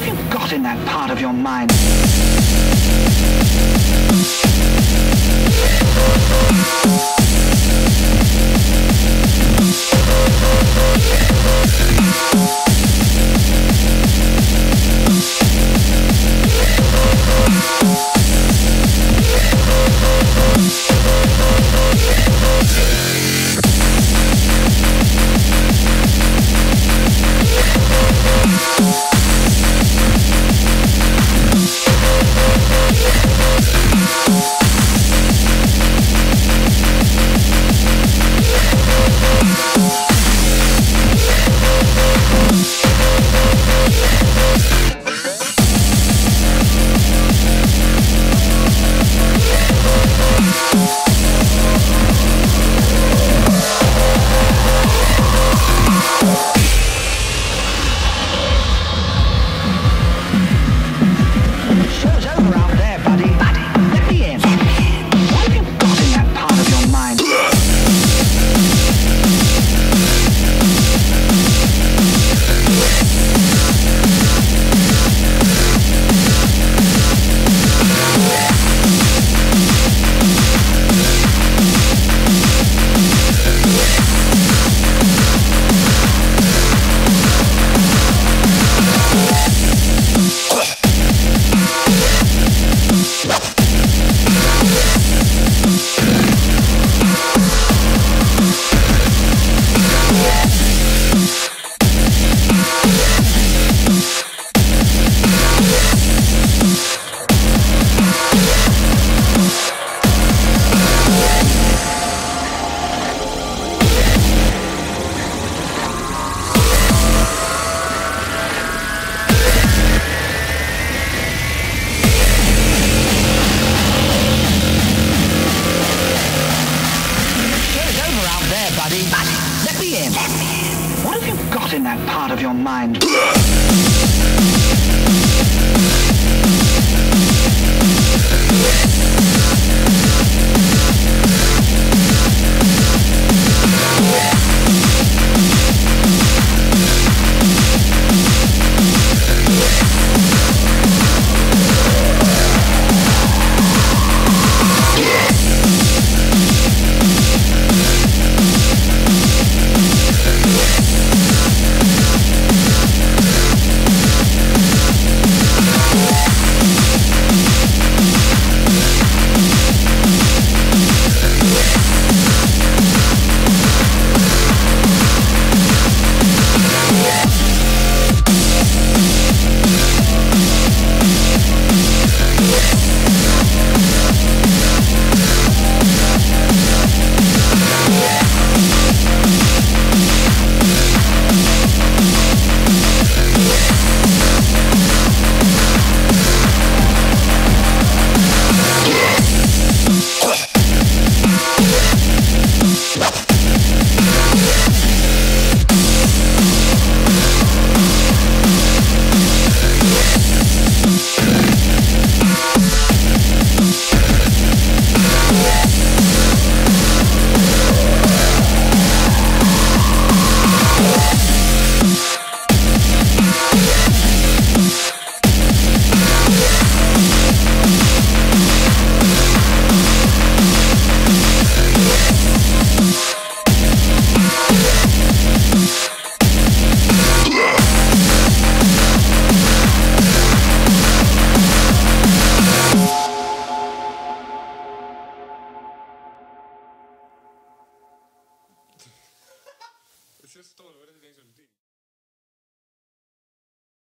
have you got in that part of your mind? mind.